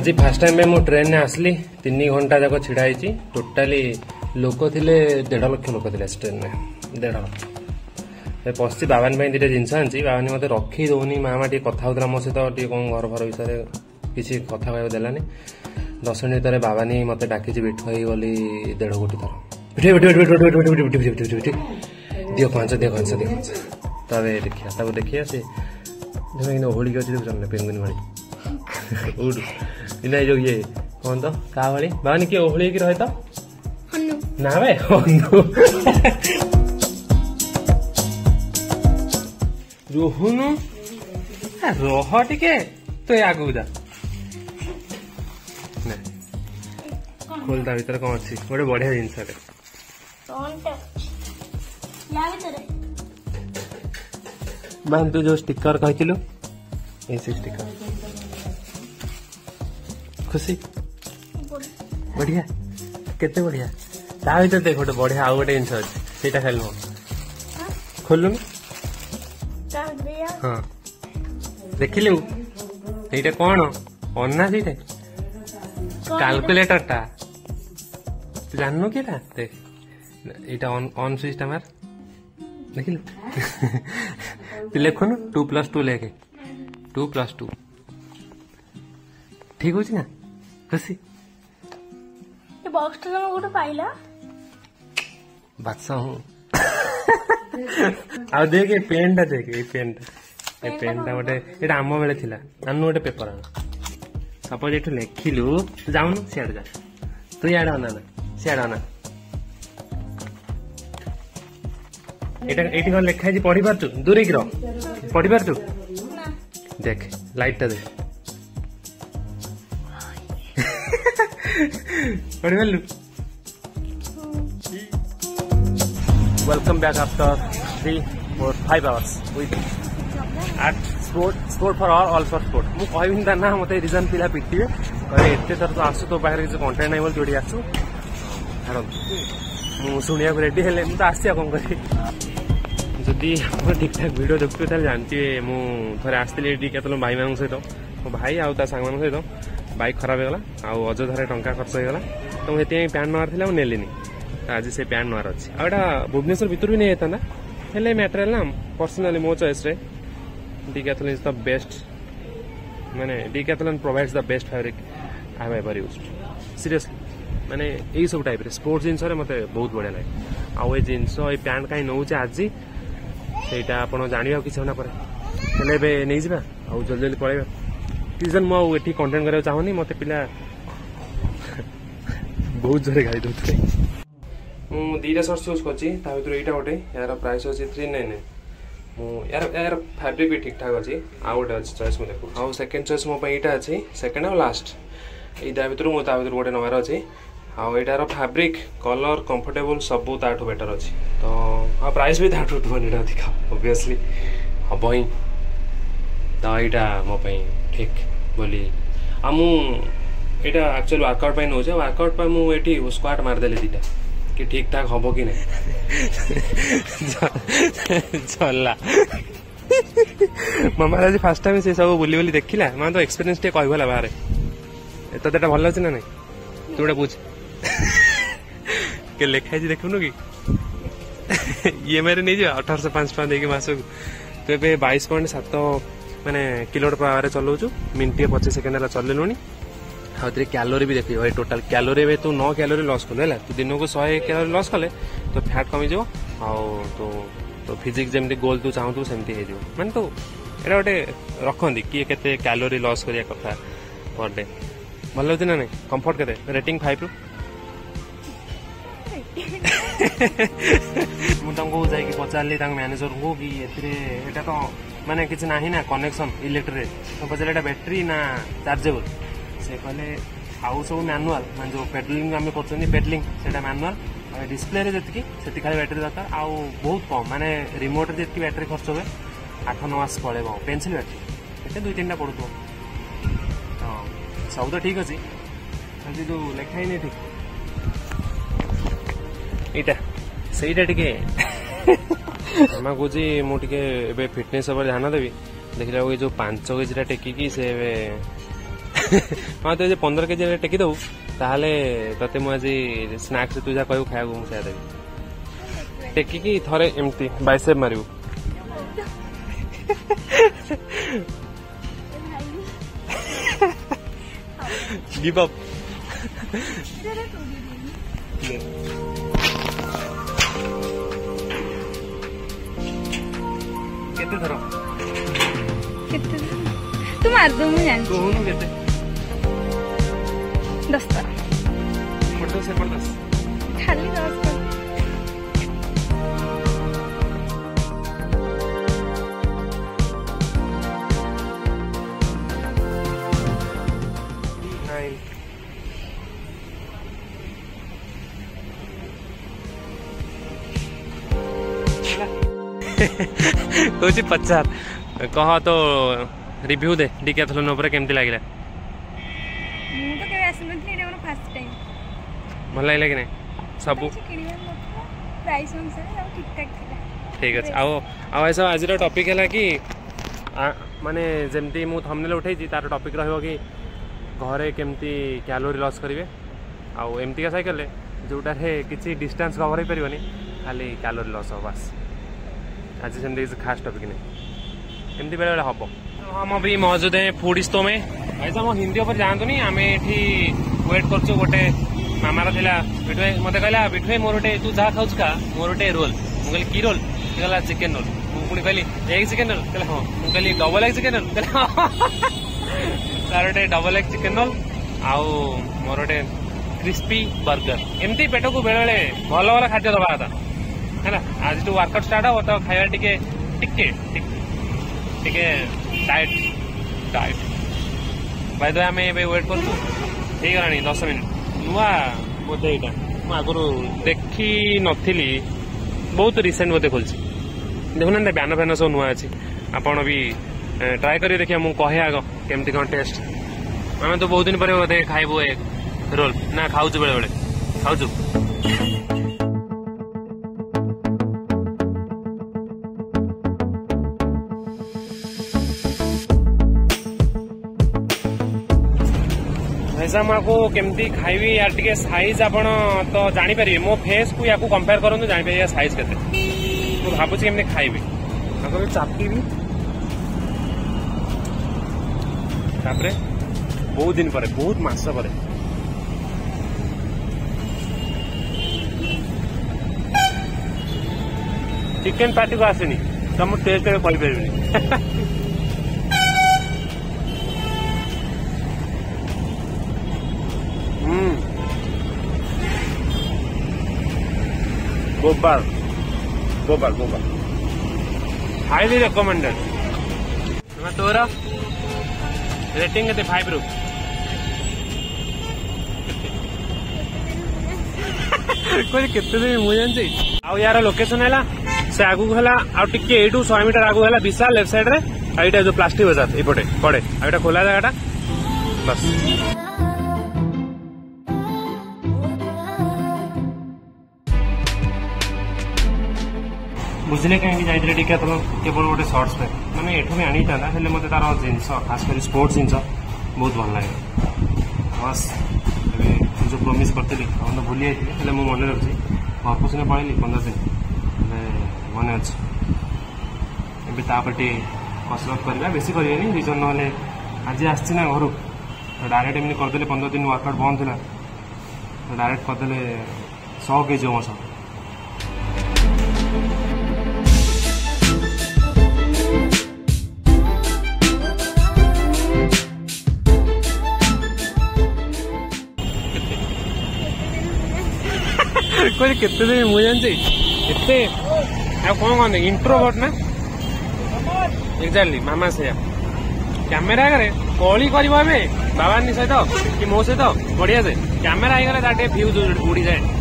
আজি first time ପାଇଁ ମୁଁ ଟ୍ରେନ୍ରେ ଆସିଲି ତିନି ଘଣ୍ଟା ଯାକ ଛିଡ଼ା ହେଇଛି ଟୋଟାଲି ଲୋକ ଥିଲେ ଦେଢ଼ ଲକ୍ଷ ଲୋକ ଥିଲେ ସେ ଟ୍ରେନ୍ରେ ଦେଢ଼ ଲକ୍ଷ ପଶିଛି ବାବାନୀ ପାଇଁ ଦୁଇଟା ଜିନିଷ ଆଣିଛି ବାବାନୀ ମୋତେ ରଖି ଦେଉନି ମାମା ଟିକେ କଥା ହେଉଥିଲା ମୋ ସହିତ ଟିକେ କ'ଣ ଘର ଫର ବିଷୟରେ କିଛି କଥା କହିବାକୁ ଦେଲାନି ଦଶ ମିନିଟ୍ ଭିତରେ ବାବାନୀ ମୋତେ ଡାକିଛି ବିଠୁ ହେଇଗଲି ଦେଢ଼ କୋଟି ଥର ଦିଅ ପାଞ୍ଚ ଦିଅ ପାଞ୍ଚ ଦିଅ ପାଞ୍ଚ ତାପରେ ଦେଖିବା ତାକୁ ଦେଖିବା ସେ ଓହଳିକି ଅଛି ଦେଖୁଛନ୍ତି ପେଙ୍ଗୁନି ଭଳି ଉଠୁ नहीं जो ये कौन तो कावड़ी बानी के ओहली की रहे तो ना बे रोहनु रह टिके तो ये आगु जा खोल ता भीतर कौन अच्छी गोटे बढ़िया जिनस बाहन तू जो स्टिकर कहलु ए स्टिकर खुशी बढ़िया कितने बढ़िया ताकि तो देखो तो बढ़िया आओ बढ़िया इंसान सीटा खेल मो खोलूँ हाँ देख ले सीटा कौन हो कौन ना सीटा कैलकुलेटर टा जानू क्या था देख इटा ऑन ऑन सिस्टम है देखी ले तो लिखो ना टू प्लस टू लेके टू प्लस टू ठीक हो जी ना कशी हे बॉक्स तुला मग कुठं पाहिला बादशाह हूँ ଆଉ ଦେଖ ଏ ପେନ୍ଟା ଦେଖ ଏଇ ପେନ୍ଟା ଏ ପେନ୍ଟା ଗୋଟେ ଏଇଟା ଆମ ବେଳେ ଥିଲା ଆଣୁ ଗୋଟେ ପେପର ଆଣ ସପୋଜ ଏଠୁ ଲେଖିଲୁ ତୁ ଯାଉନୁ ସିଆଡ଼େ ଯା ତୁ ଇଆଡ଼େ ଅନା ନା ସିଆଡ଼େ ଅନା ଏଇଟା ଏଇଠି କ'ଣ ଲେଖା ହେଇଛି ପଢ଼ିପାରୁଛୁ ଦୂରେଇକି ରହ ପଢ଼ିପାରୁଛୁ ଦେଖ ଲାଇଟ୍ଟା ଦେଖ Welcome back after three or five hours with at sport sport for all all for sport ମୁଁ କହିବିନି ତା ନା ମୋତେ ରିଜନ୍ ପିଲା ପିଟିବେ କହିଲେ ଏତେ ଥର ତ ଆସୁ ତୋ ପାଖରେ କିଛି କଣ୍ଟେଣ୍ଟ ନାହିଁ ବୋଲି ଯୋଡ଼ି ଆସୁ ଛାଡ଼ନ୍ତୁ ମୁଁ ଶୁଣିବାକୁ ରେଡ଼ି ହେଲେ ମୁଁ ତ ଆସିବା କ'ଣ କରିବି ଯଦି ଆପଣ ଠିକ୍ଠାକ୍ ଭିଡ଼ିଓ ଦେଖୁଥିବେ ତାହେଲେ ଜାଣିଥିବେ ମୁଁ ଥରେ ଆସିଥିଲି ଏଠି କେତେବେଳେ ଭାଇମାନଙ୍କ ସହିତ ମୋ ଭାଇ ଆଉ ତା ସାଙ୍ଗମାନଙ୍କ ସହିତ বাইক খরাপ হয়ে গলা আযোধার টঙ্কা খরচ হয়ে গলা তো মু সেই প্যান্ট নেওয়ার লা নেলিনি আজ সে প্যান্ট নেওয়ার অছি আটা ভুবনেশ্বর ভিতর বি নিয়ে না হলে ম্যাটেরিয়াল না পর্সনালি মো চয়েসরে ডিক্যাথলন ইজ দ্য বেস্ট মানে Decathlon provides the best fabric I have ever used seriously ମାନେ ଏଇସବୁ ଟାଇପ୍ରେ ସ୍ପୋର୍ଟସ୍ ଜିନିଷରେ ମୋତେ ବହୁତ ବଢ଼ିଆ ଲାଗେ ଆଉ ଏ ଜିନିଷ ଏଇ ପ୍ୟାଣ୍ଟ କାହିଁ ନେଉଛେ ଆଜି ସେଇଟା ଆପଣ ଜାଣିବାକୁ କିଛି ହେଲା ପରେ ହେଲେ ଏବେ ନେଇଯିବା ଆଉ ଜଲ୍ଦି ଜଲ୍ଦି ପଳେଇବା रिजन म आउ एटी कन्टेन्ट गरेको चाहन्छु मते पिला ବହୁତ ଜୋରେ ଗାଳି ଦେଉଥିଲେ ମୁଁ ଦୁଇଟା ସର୍ଟ ଚୁଜ୍ କରିଛି ତା ଭିତରୁ ଏଇଟା ଗୋଟେ ଏହାର ପ୍ରାଇସ୍ ଅଛି ଥ୍ରୀ ନାଇନ୍ ମୁଁ ଏହାର ଏହାର ଫ୍ୟାବ୍ରିକ୍ ବି ଠିକ୍ଠାକ୍ ଅଛି ଆଉ ଗୋଟେ ଅଛି ଚଏସ୍ ମୁଁ ଦେଖୁ ଆଉ ସେକେଣ୍ଡ ଚଏସ୍ ମୋ ପାଇଁ ଏଇଟା ଅଛି ସେକେଣ୍ଡ ଆଉ ଲାଷ୍ଟ ଏଇ ତା ଭିତରୁ ମୁଁ ତା ଭିତରୁ ଗୋଟେ ନେବାର ଅଛି ଆଉ ଏଇଟାର ଫ୍ୟାବ୍ରିକ୍ କଲର୍ କମ୍ଫର୍ଟେବୁଲ୍ ସବୁ ତାଠୁ ବେଟର୍ ଅଛି ତ ଆଉ ପ୍ରାଇସ୍ ବି ତାଠୁ ଉଠିବନି ଏଇଟା ଅଧିକ ଅବଭିୟସ୍ଲି ହବ ହିଁ ତ ଏଇଟା ମୋ ପାଇଁ ଠିକ୍ बोली आ मुटा एक्चुअली वर्कआउट पर नौ वर्कआउट मुझे ये स्क्वाट मारदेली दीटा कि ठीक ठाक हम कि चलला ममार आज फास्ट टाइम से सब बुले बुले देख ला मैं तो एक्सपीरियंस टे कह बाहर तेज भल लगे ना नहीं तू गोटे बुझ के लिखाई देखुनु कि ईएमआई आई जा अठारश पांच टाँह देखिए मसक तो ये बैश पॉइंट सात मैंने किलोमीटर पर आवर चलाऊ मिनटे पचीस सेकेंड है चल लुँ आउे क्यालोरी भी देखिए भाई टोटाल क्यालोरी ए तू नौ क्यालोरी लस कल है तू दिन को शहे क्यालोरी लस कले तो फैट कमीज आउ तो तो फिजिक्स जमी गोल तू चाहू तो यहाँ गोटे रखती किए के क्यालोरी लस कर कथा पर डे भल लगे ना नहीं कम्फर्ट के रेट फाइव मुझे जा कि ମାନେ କିଛି ନାହିଁ ନା କନେକ୍ସନ୍ ଇଲେକ୍ଟ୍ରିରେ ତ ପଚାରିଲେ ଏଇଟା ବ୍ୟାଟେରୀ ନା ଚାର୍ଜେବଲ୍ ସେ କହିଲେ ଆଉ ସବୁ ମ୍ୟାନୁଆଲ୍ ମାନେ ଯେଉଁ ପେଟ୍ରୋଲିଂ ଆମେ କରୁଛନ୍ତି ପେଟ୍ରୋଲିଂ ସେଇଟା ମ୍ୟାନୁଆଲ୍ ଡିସପ୍ଲେରେ ଯେତିକି ସେତିକି ଖାଲି ବ୍ୟାଟେରୀ ଦରକାର ଆଉ ବହୁତ କମ୍ ମାନେ ରିମୋଟ୍ରେ ଯେତିକି ବ୍ୟାଟେରୀ ଖର୍ଚ୍ଚ ହୁଏ ଆଠ ନଅ ମାସ ପଳେଇବ ପେନ୍ସିଲ୍ ବ୍ୟାଟେରୀ କେତେ ଦୁଇ ତିନିଟା ପଡ଼ୁଥିବ ହଁ ସବୁ ତ ଠିକ୍ ଅଛି ଖାଲି ଯେଉଁ ଲେଖା ହେଇନି ଠିକ୍ ଏଇଟା ସେଇଟା ଟିକେ ମାମା କହୁଛି ମୁଁ ଟିକେ ଏବେ ଫିଟନେସ୍ ଉପରେ ଧ୍ୟାନ ଦେବି ଦେଖିଲା ବେଳକୁ ଯୋଉ ପାଞ୍ଚ କେଜିଟା ଟେକିକି ସେ ଏବେ ହଁ ତୁ ଯଦି ପନ୍ଦର କେଜି ଟେକି ଦେବୁ ତାହେଲେ ତତେ ମୁଁ ଆଜି ସ୍ନାକ୍ସ ତୁ ଯାହା କହିବୁ ଖାଇବାକୁ ମୁଁ ସେଇଆ ଦେବି ଟେକିକି ଥରେ ଏମିତି ବାଇସେପ୍ ମାରିବୁ give up. କେତେ ଥର କେତେ ତୁ ମାରିଦବୁ ମୁଁ ଜାଣିଛି କହୁନୁ କେତେ ଦଶ ଥର ଏପଟ ସେପଟ ଦଶ ଖାଲି ଦଶ ଥର Yeah. ହେଉଛି ପଚାର କହ ତ ରିଭ୍ୟୁ ଦେ ଡିକାଥଲନ୍ ଉପରେ କେମିତି ଲାଗିଲା ଭଲ ଲାଗିଲା କି ନାହିଁ ସବୁ ଠିକ୍ ଅଛି ଆଉ ଆଉ ଏସବୁ ଆଜିର ଟପିକ୍ ହେଲା କି ମାନେ ଯେମିତି ମୁଁ ଥମ୍ନେଲ୍ ଉଠେଇଛି ତାର ଟପିକ୍ ରହିବ କି ଘରେ କେମିତି କ୍ୟାଲୋରୀ ଲସ୍ କରିବେ ଆଉ ଏମିତିକା ସାଇକେଲରେ ଯେଉଁଟାରେ କିଛି ଡିଷ୍ଟାନ୍ସ କଭର୍ ହେଇପାରିବନି ଖାଲି କ୍ୟାଲୋରୀ ଲସ୍ ହେବ ବାସ୍ ଆଜି ସେମିତି କିଛି ଖାସ୍ ଟପିକ୍ ନାହିଁ ଏମିତି ବେଳେବେଳେ ହେବ ହଁ ଆମ ବି ମହଜୁଦ ହେ ଫୁଡ଼ିସ୍ତୋ ମେ ଭାଇ ସାର୍ ମୋ ହିନ୍ଦୀ ଉପରେ ଯାଆନ୍ତୁନି ଆମେ ଏଠି ୱେଟ୍ କରୁଛୁ ଗୋଟେ ମାମାର ଥିଲା ବିଠୁ ମୋତେ କହିଲା ବିଠୁ ମୋର ଗୋଟେ ତୁ ଯାହା ଖାଉଛୁ ଖା ମୋର ଗୋଟେ ରୋଲ୍ ମୁଁ କହିଲି କି ରୋଲ୍ କହିଲା ଚିକେନ୍ ରୋଲ୍ ମୁଁ ପୁଣି କହିଲି ଏଗ୍ ଚିକେନ୍ ରୋଲ୍ କହିଲେ ହଁ ମୁଁ କହିଲି ଡବଲ୍ ଏଗ୍ ଚିକେନ୍ ରୋଲ୍ କହିଲେ ତାର ଗୋଟେ ଡବଲ୍ ଏଗ୍ ଚିକେନ୍ ରୋଲ୍ ଆଉ ମୋର ଗୋଟେ କ୍ରିସ୍ପି ବର୍ଗର ଏମିତି ପେଟକୁ ବେଳେବେଳେ ଭଲ ଭଲ ଖାଦ୍ୟ ଦେବା କଥା ହେଲା ଆଜିଠୁ ୱାର୍କଆଉଟ୍ ଷ୍ଟାର୍ଟ ହେବ ତ ଖାଇବା ଟିକେ ଟିକେ ଟିକେ ଡାଏଟ୍ ଡାଏଟ୍ ଭାଇ ଦୟା ଆମେ ଏବେ ୱେଟ୍ କରୁଛୁ ହେଇଗଲାଣି ଦଶ ମିନିଟ୍ ନୂଆ ବୋଧେ ଏଇଟା ମୁଁ ଆଗରୁ ଦେଖିନଥିଲି ବହୁତ ରିସେଣ୍ଟ ବୋଧେ ଖୋଲିଛି ଦେଖୁନାହାନ୍ତି ବ୍ୟାନ ଫ୍ୟାନ ସବୁ ନୂଆ ଅଛି ଆପଣ ବି ଟ୍ରାଏ କରି ଦେଖିବା ମୁଁ କହେ ଆଗ କେମିତି କ'ଣ ଟେଷ୍ଟ ଆମେ ତ ବହୁତ ଦିନ ପରେ ବୋଧେ ଖାଇବୁ ଏ ରୋଲ୍ ନା ଖାଉଛୁ ବେଳେବେଳେ ଖାଉଛୁ एक्जाम को कमी खाइबि यार टे सज आप तो जापर मो फेस को या कंपेयर कर सज के भावी कमी खाइबि चापी बहुत दिन पर बहुत मस पर चिकेन पार्टी को आसनी तो मुझे टेस्ट कहीपरि गोबर गोबर गोबर हाईली रिकमेंडेड मैं तोरा रेटिंग है फाइव रूप मुझे आउ यार लोकेशन है से आगु है शहे मीटर आगू है विशाल लेफ्ट सैड्रे आईटा जो प्लास्टिक बजार ये पड़े आईटा खोला जगह बस ବୁଝିଲେ କାହିଁକି ଯାଇଥିଲେ ଟିକେ ତୁମେ କେବଳ ଗୋଟେ ସର୍ଟସ୍ ପାଇଁ ମାନେ ଏଠୁ ବି ଆଣିଥାନ୍ତା ହେଲେ ମୋତେ ତା'ର ଜିନିଷ ଖାସ୍ କରି ସ୍ପୋର୍ଟସ୍ ଜିନିଷ ବହୁତ ଭଲ ଲାଗେ ବାସ୍ ଏବେ ଯେଉଁ ପ୍ରମିସ୍ କରିଥିଲି ଆପଣ ତ ଭୁଲି ଯାଇଥିଲି ହେଲେ ମୁଁ ମନେ ରଖିଛି ଘରକୁ ସିନା ପଳେଇଲି ପନ୍ଦର ଦିନ ହେଲେ ମନେ ଅଛି ଏବେ ତା'ପରେ ଟିକେ କସରତ କରିବା ବେଶୀ କରିବେନି ରିଜନ୍ ନହେଲେ ଆଜି ଆସିଛି ନା ଘରୁ ଡାଇରେକ୍ଟ ଏମିତି କରିଦେଲେ ପନ୍ଦର ଦିନ ୱାର୍କଆଉଟ୍ ବନ୍ଦ ଥିଲା ଡାଇରେକ୍ଟ କରିଦେଲେ ସକ୍ ହେଇଯିବ ମୋ ସହ କହିଲି କେତେ ଦେବି ମୁଁ ଜାଣିଛି ଏତେ ଆଉ କ'ଣ କହନ୍ତି ଇଣ୍ଟ୍ରୋଭର୍ଟ ନା ଏକ୍ଜାକ୍ଟଲି ମାମା ସେଇଆ କ୍ୟାମେରା ଆଗରେ କଳି କରିବ ଏବେ ବାବାନୀ ସହିତ କି ମୋ ସହିତ ବଢିଆ ସେ କ୍ୟାମେରା ହେଇଗଲେ ତା ଟିକେ ଭ୍ୟୁଜ୍ ଉଡ଼ିଯାଏ